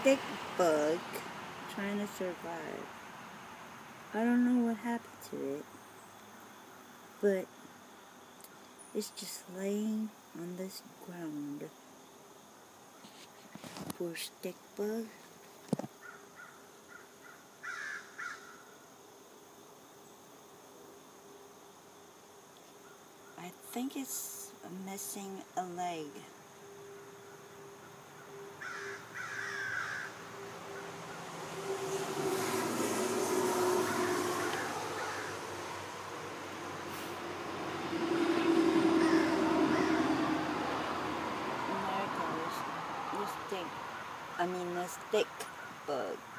stick bug trying to survive. I don't know what happened to it, but it's just laying on this ground. Poor stick bug. I think it's missing a leg. I mean a steak burger